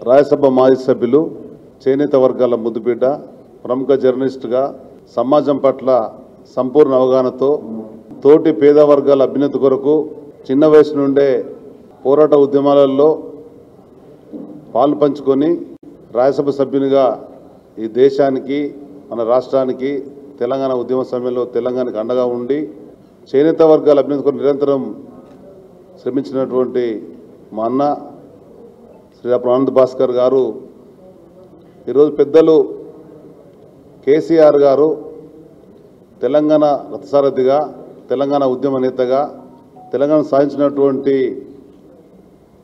రాజ్యసభ మాజీ సభ్యులు చేనేత వర్గాల ముద్దుబిడ్డ ప్రముఖ జర్నలిస్టుగా సమాజం పట్ల సంపూర్ణ అవగాహనతో తోటి పేద వర్గాల అభ్యున్నతి కొరకు చిన్న వయసు నుండే పోరాట ఉద్యమాలలో పాలు పంచుకొని రాజ్యసభ సభ్యునిగా ఈ దేశానికి మన రాష్ట్రానికి తెలంగాణ ఉద్యమ సమయంలో తెలంగాణకు అండగా ఉండి చేనేత వర్గాల అభ్యున్నతి కొరకు నిరంతరం శ్రమించినటువంటి మా అన్న శ్రీ డాక్టర్ ఆనంద్ భాస్కర్ గారు ఈరోజు పెద్దలు కేసీఆర్ గారు తెలంగాణ రథసారథిగా తెలంగాణ ఉద్యమ నేతగా తెలంగాణ సాధించినటువంటి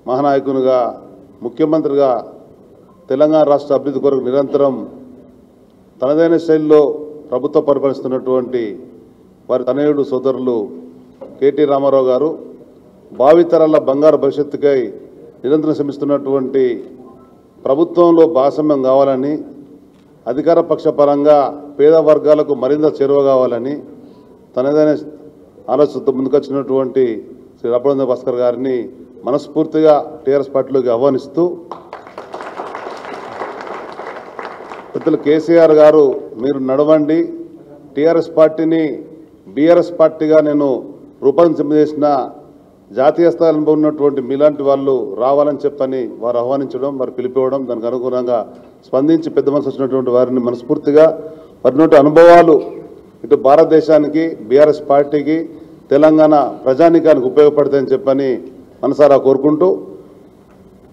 మహానాయకునిగా ముఖ్యమంత్రిగా తెలంగాణ రాష్ట్ర అభివృద్ధి కొరకు నిరంతరం తనదైన శైలిలో ప్రభుత్వం పరిపాలిస్తున్నటువంటి వారి తనయుడు సోదరులు కేటీ రామారావు గారు భావితరాల బంగారు భవిష్యత్తుకై నిరంతరం శ్రమిస్తున్నటువంటి ప్రభుత్వంలో భాగస్వామ్యం కావాలని అధికార పక్ష పరంగా పేద వర్గాలకు మరింత చేరువ కావాలని తనదైన ఆలోచనతో ముందుకొచ్చినటువంటి శ్రీ రప్పడంద భాస్కర్ గారిని మనస్ఫూర్తిగా టీఆర్ఎస్ పార్టీలోకి ఆహ్వానిస్తూ పెద్దలు కేసీఆర్ గారు మీరు నడవండి. టీఆర్ఎస్ పార్టీని బీఆర్ఎస్ పార్టీగా నేను రూపొందించేసిన జాతీయ స్థాయిలో ఉన్నటువంటి మీలాంటి వాళ్ళు రావాలని చెప్పని వారు ఆహ్వానించడం వారు పిలిపివ్వడం దానికి అనుగుణంగా స్పందించి పెద్ద మనసు వచ్చినటువంటి వారిని మనస్ఫూర్తిగా వారి అనుభవాలు ఇటు భారతదేశానికి బీఆర్ఎస్ పార్టీకి తెలంగాణ ప్రజానికానికి ఉపయోగపడతాయని చెప్పని మనసారా కోరుకుంటూ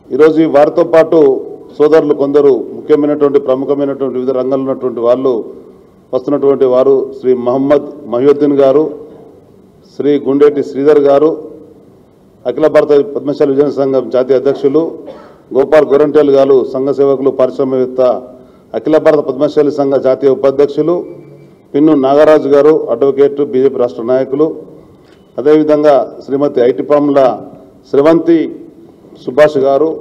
ఈరోజు వారితో పాటు సోదరులు కొందరు ముఖ్యమైనటువంటి ప్రముఖమైనటువంటి వివిధ రంగాల్లో ఉన్నటువంటి వాళ్ళు వస్తున్నటువంటి వారు శ్రీ మహమ్మద్ మహియుద్దీన్ గారు శ్రీ గుండేటి శ్రీధర్ గారు అఖిల భారత పద్మశాలి విజయన సంఘం జాతీయ అధ్యక్షులు గోపాల్ గొరంటేల్ గారు సంఘ సేవకులు పారిశ్రామికవేత్త అఖిల భారత పద్మశాలి సంఘ జాతీయ ఉపాధ్యక్షులు పిన్ను నాగరాజు గారు అడ్వకేట్ బీజేపీ రాష్ట్ర నాయకులు. అదేవిధంగా శ్రీమతి ఐటిపాముల శ్రవంతి సుభాష్ గారు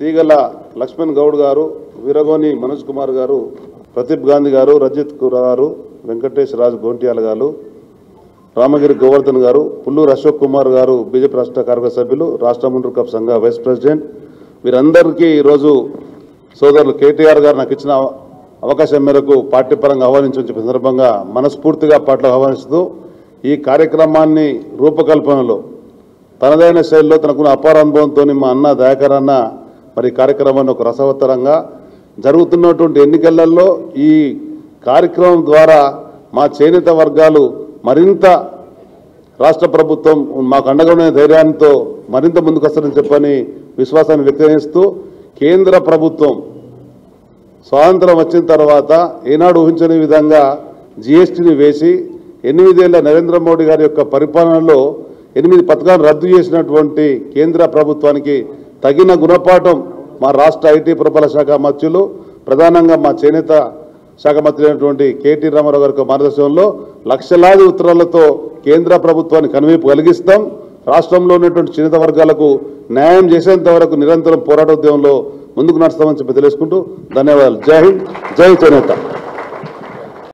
తీగల లక్ష్మణ్ గౌడ్ గారు వీరగోని మనోజ్ కుమార్ గారు ప్రదీప్ గాంధీ గారు రజిత్ కుర గారు వెంకటేష్ రాజు గోంటియాల గారు. రామగిరి గోవర్ధన్ గారు పుల్లూరు అశోక్ కుమార్ గారు బీజేపీ రాష్ట్ర కార్యవర్గ సభ్యులు రాష్ట్ర మంత్రి కప్ సంఘ వైస్ ప్రెసిడెంట్. వీరందరికీ ఈరోజు సోదరులు కేటీఆర్ గారు నాకు ఇచ్చిన అవకాశం మేరకు పార్టీ పరంగా ఆహ్వానించిన సందర్భంగా మనస్ఫూర్తిగా పార్టీలో ఆహ్వానిస్తూ ఈ కార్యక్రమాన్ని రూపకల్పనలో తనదైన శైలిలో తనకున్న అపార అనుభవంతో మా అన్న దయాకర్ అన్న మరి కార్యక్రమాన్ని ఒక రసవత్తరంగా జరుగుతున్నటువంటి ఎన్నికలలో ఈ కార్యక్రమం ద్వారా మా చేనేత వర్గాలు మరింత రాష్ట్ర ప్రభుత్వం మాకు అండగా ఉన్న ధైర్యంతో మరింత ముందుకు వస్తారని చెప్పని విశ్వాసాన్ని వ్యక్తం చేస్తూ కేంద్ర ప్రభుత్వం స్వాతంత్రం వచ్చిన తర్వాత ఏనాడు ఊహించని విధంగా జిఎస్టీని వేసి ఎనిమిదేళ్ళ నరేంద్ర మోడీ గారి యొక్క పరిపాలనలో ఎనిమిది పథకాలు రద్దు చేసినటువంటి కేంద్ర ప్రభుత్వానికి తగిన గుణపాఠం మా రాష్ట్ర ఐటీ పురపాలక శాఖ మంత్రులు ప్రధానంగా మా చేనేత శాఖ మంత్రి అయినటువంటి కేటీ రామారావు గారి మార్గదర్శనంలో లక్షలాది ఉత్తరాలతో కేంద్ర ప్రభుత్వాన్ని కనువైపు కలిగిస్తాం. రాష్ట్రంలో ఉన్నటువంటి చిన్నత వర్గాలకు న్యాయం చేసేంత వరకు నిరంతరం పోరాటోద్యమంలో ముందుకు నడుస్తామని చెప్పి తెలుసుకుంటూ ధన్యవాదాలు. జై హింద్. జై చేనేత